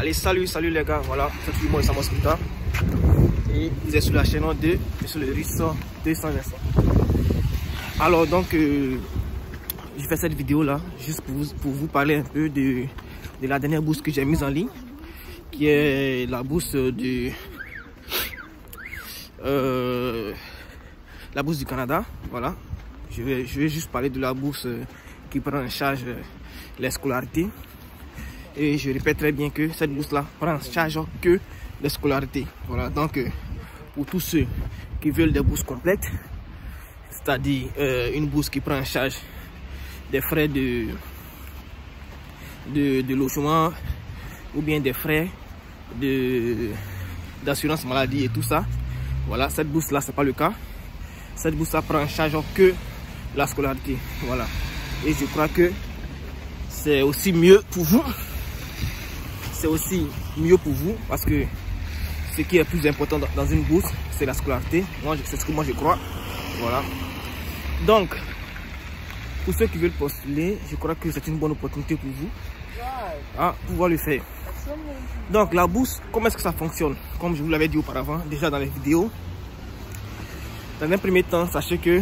Allez, salut, salut les gars, voilà, c'est moi, Samuel Scooter. Et vous êtes sur la chaîne de sur le risque 200 Alors, donc, euh, je fais cette vidéo là, juste pour vous, pour vous parler un peu de, de la dernière bourse que j'ai mise en ligne, qui est la bourse de. Euh, la bourse du Canada, voilà. Je vais, je vais juste parler de la bourse qui prend en charge les scolarités. Et je répète très bien que cette bourse-là prend en charge que les scolarités. Voilà, donc euh, pour tous ceux qui veulent des bourses complètes, c'est-à-dire euh, une bourse qui prend en charge des frais de, de, logement ou bien des frais de d'assurance maladie et tout ça. Voilà, cette bourse-là, c'est pas le cas. Cette bourse-là prend en charge que la scolarité. Voilà. Et je crois que c'est aussi mieux pour vous. C'est aussi mieux pour vous parce que ce qui est plus important dans une bourse, c'est la scolarité. Moi, c'est ce que moi je crois. Voilà. Donc, pour ceux qui veulent postuler, je crois que c'est une bonne opportunité pour vous. à pouvoir le faire. Donc, la bourse, comment est-ce que ça fonctionne? Comme je vous l'avais dit auparavant, déjà dans les vidéos. Dans un premier temps, sachez que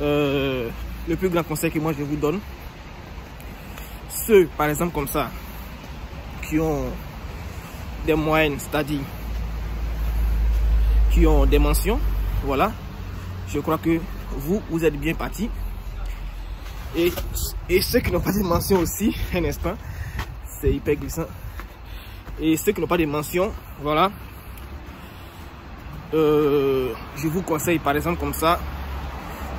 euh, le plus grand conseil que moi je vous donne, ceux par exemple comme ça, qui ont des moyennes, c'est-à-dire qui ont des mentions, voilà, je crois que vous, vous êtes bien parti. Et, et ceux qui n'ont pas de mentions aussi, un instant, c'est hyper glissant. Et ceux qui n'ont pas de mentions, voilà, euh, je vous conseille par exemple comme ça,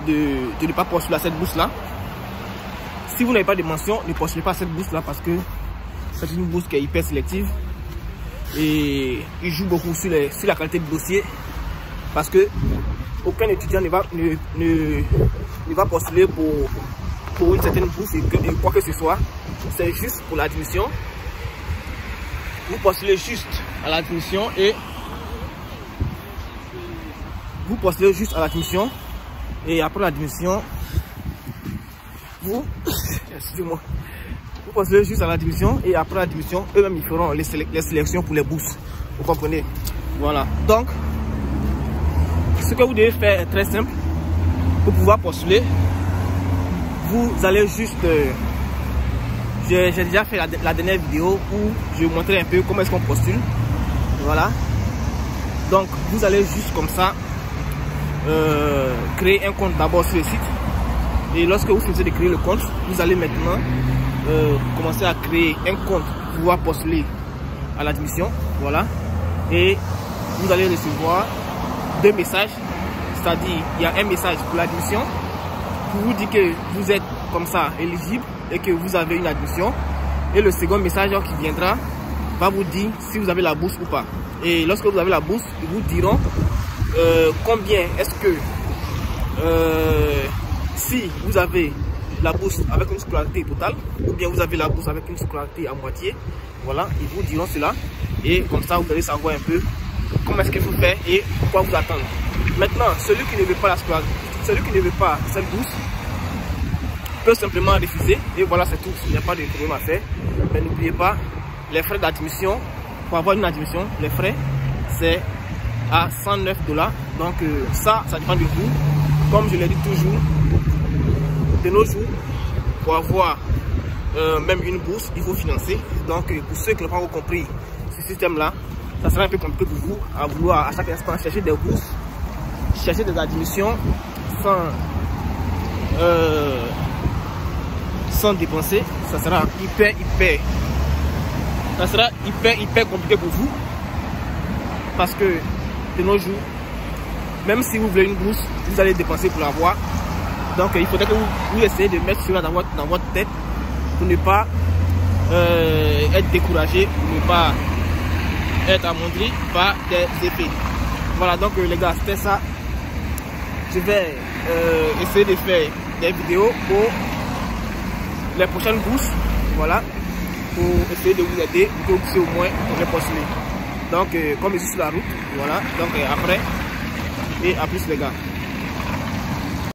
de, ne pas postuler à cette bourse là. Si vous n'avez pas de mention, ne postulez pas à cette bourse là parce que c'est une bourse qui est hyper sélective et il joue beaucoup sur, les, sur la qualité de dossier parce que aucun étudiant ne va, ne, ne, va postuler pour, pour une certaine bourse et, quoi que ce soit. C'est juste pour l'admission. Vous postulez juste à l'admission et vous postulez juste à l'admission et après l'admission, vous, excusez-moi, vous passez juste à l'admission et après l'admission, eux-mêmes ils feront les, sélections pour les bourses. Vous comprenez? Voilà. Donc, ce que vous devez faire est très simple. Pour pouvoir postuler, vous allez juste... Euh, j'ai déjà fait la, dernière vidéo où je vous montrer un peu comment est-ce qu'on postule. Voilà. Donc, vous allez juste comme ça euh, créer un compte d'abord sur le site. Et lorsque vous finissez de créer le compte, vous allez maintenant euh, commencer à créer un compte pour pouvoir postuler à l'admission. Voilà. Et vous allez recevoir deux messages. C'est-à-dire, il y a un message pour l'admission pour vous dire que vous êtes comme ça éligible et que vous avez une admission. Et le second message qui viendra va vous dire si vous avez la bourse ou pas. Et lorsque vous avez la bourse, ils vous diront euh, combien est-ce que euh, si vous avez la bourse avec une scolarité totale ou bien vous avez la bourse avec une scolarité à moitié, voilà, ils vous diront cela et comme ça vous allez savoir un peu comment est-ce qu'il faut faire et quoi vous attendre. Maintenant, celui qui ne veut pas la scolarité, celui qui ne veut pas cette bourse peut simplement refuser et voilà c'est tout, il n'y a pas de problème à faire. Mais n'oubliez pas, les frais d'admission, pour avoir une admission, les frais c'est à 109 dollars. Donc euh, ça, ça dépend de vous. Comme je l'ai dit toujours, de nos jours, pour avoir euh, même une bourse, il faut financer. Donc euh, pour ceux qui n'ont pas compris ce système-là, ça sera un peu compliqué pour vous à vouloir à chaque instant chercher des bourses, chercher des admissions sans, sans dépenser. Ça sera hyper, hyper, ça sera hyper, hyper compliqué pour vous parce que de nos jours, même si vous voulez une bourse, vous allez dépenser pour l'avoir. Donc il faudrait que vous, vous essayez de mettre cela dans votre, dans votre tête pour ne pas euh, être découragé, pour ne pas être amondri par des effets. Voilà donc euh, les gars, c'était ça. Je vais euh, essayer de faire des vidéos pour les prochaines bourses. Voilà. Pour essayer de vous aider pour que vous au moins les. Donc, comme je suis sur la route, voilà. Donc, après, et à plus les gars.